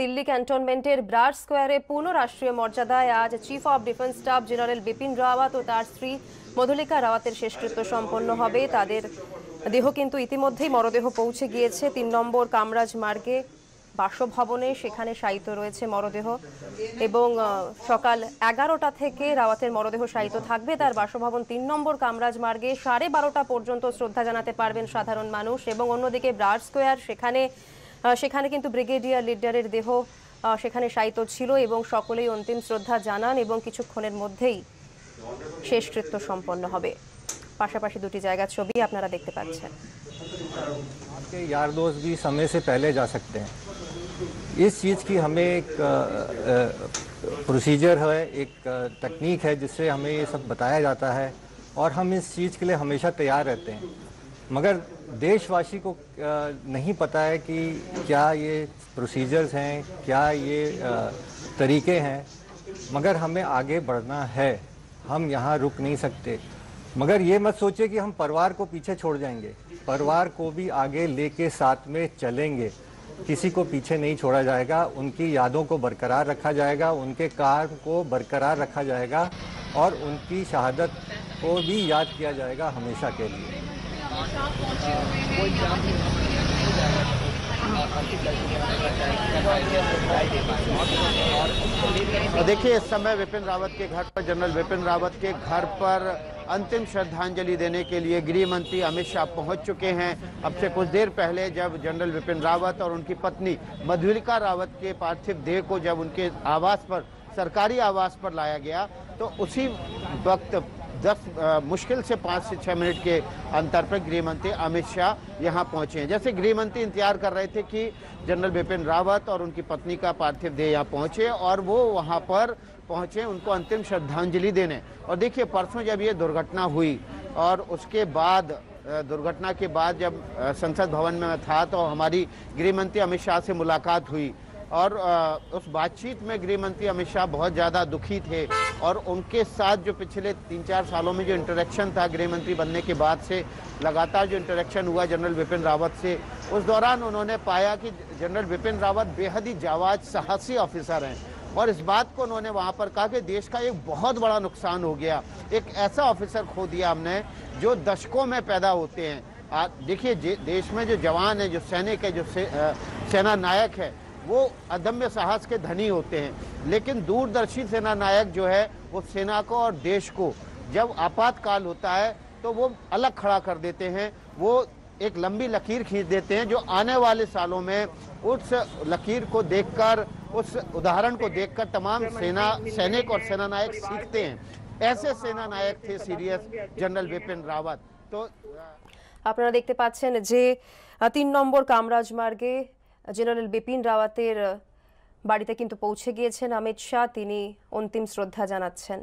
দিল্লি ক্যান্টনমেন্টের ব্রাড স্কোয়ারে পূর্ণ রাষ্ট্রীয় মর্যাদায় আজ chief of defence staff general Bipin Rawat ও তার স্ত্রী মধুলিকা রাওয়াতের শেষকৃত্য সম্পন্ন হবে। তাদের দেহ কিন্তু ইতিমধ্যেই মরদেহ পৌঁছে গিয়েছে। তিন নম্বর কামরাজ মার্গে বাসভবনে সেখানে শায়িত রয়েছে মরদেহ এবং সকাল এগারোটা থেকে রাওয়াতের মরদেহ শায়িত থাকবে। তার বাসভবন তিন নম্বর কামরাজ মার্গে সাড়ে বারোটা পর্যন্ত শ্রদ্ধা জানাতে পারবেন সাধারণ মানুষ এবং অন্যদিকে ব্রাড স্কোয়ার সেখানে সেখানে কিন্তু ব্রিগেডিয়ার লিডারের দেহ আহ, সেখানে শায়িত ছিল এবং সকলেই অন্তিম শ্রদ্ধা জানান এবং কিছুক্ষণের মধ্যেই শেষকৃত্য সম্পন্ন হবে পাশাপাশি দুটি জায়গার ছবি আপনারা দেখতে পাচ্ছেন आपके यार दोस्त भी समय से पहले जा सकते हैं इस चीज़ की हमें एक प्रोसीजर है एक तकनीक है जिससे हमें ये सब बताया जाता है और हम इस चीज़ के लिए हमेशा तैयार रहते हैं मगर देशवासी को नहीं पता है कि क्या ये प्रोसीजर्स हैं, क्या ये तरीके हैं। मगर हमें आगे बढ़ना है। हम यहाँ रुक नहीं सकते। मगर ये मत सोचिए कि हम परिवार को पीछे छोड़ जाएँगे। परिवार को भी आगे लेके साथ में चलेंगे। किसी को पीछे नहीं छोड़ा जाएगा। उनकी यादों को बरकरार रखा जाएगा। उनके काम को बरकरार रखा जाएगा। और उनकी शहादत को भी याद किया जाएगा हमेशा के लिए। देखिए, इस समय विपिन रावत के घर पर, जनरल विपिन रावत के घर पर अंतिम श्रद्धांजलि देने के लिए गृह मंत्री अमित शाह पहुँच चुके हैं। अब से कुछ देर पहले जब जनरल विपिन रावत और उनकी पत्नी मधुलिका रावत के पार्थिव देह को जब उनके आवास पर, सरकारी आवास पर लाया गया तो उसी वक्त दस मुश्किल से पाँच से छः मिनट के अंतर पर गृह मंत्री अमित शाह यहाँ पहुँचे हैं। जैसे गृह मंत्री इंतज़ार कर रहे थे कि जनरल बिपिन रावत और उनकी पत्नी का पार्थिव देह यहाँ पहुँचे और वो वहाँ पर पहुँचे, उनको अंतिम श्रद्धांजलि देने। और देखिए, परसों जब ये दुर्घटना हुई और उसके बाद दुर्घटना के बाद जब संसद भवन में मैं था तो हमारी गृह मंत्री अमित शाह से मुलाकात हुई। और उस बातचीत में गृह मंत्री अमित शाह बहुत ज़्यादा दुखी थे और उनके साथ जो पिछले तीन चार सालों में जो इंटरेक्शन था गृह मंत्री बनने के बाद से लगातार जो इंटरेक्शन हुआ जनरल बिपिन रावत से उस दौरान उन्होंने पाया कि जनरल बिपिन रावत बेहद ही जावाज साहसी ऑफिसर हैं और इस बात को उन्होंने वहाँ पर कहा कि देश का एक बहुत बड़ा नुकसान हो गया। एक ऐसा ऑफिसर खो दिया हमने जो दशकों में पैदा होते हैं। देखिए देश में जो जवान है जो सैनिक है जो से, अ, सेना नायक है वो अदम्य साहस के धनी होते हैं लेकिन दूरदर्शी सेना नायक जो है वो सेना को और देश को जब आपातकाल होता है तो वो अलग खड़ा कर देते हैं वो एक लंबी लकीर खींच देते हैं जो आने वाले सालों में उस लकीर को देखकर उस उदाहरण को देखकर तमाम सेना सैनिक और सेना नायक सीखते हैं ऐसे सेना नायक थे सीरियस जनरल बिपिन रावत तो আপনারা দেখতে পাচ্ছেন যে আহ, তিন নম্বর কামরাজ মার্গে জেনারেল বিপিন রাওয়াতের বাড়িতে কিন্তু পৌঁছে গিয়েছেন অমিত শাহ। তিনি অন্তিম শ্রদ্ধা জানাচ্ছেন।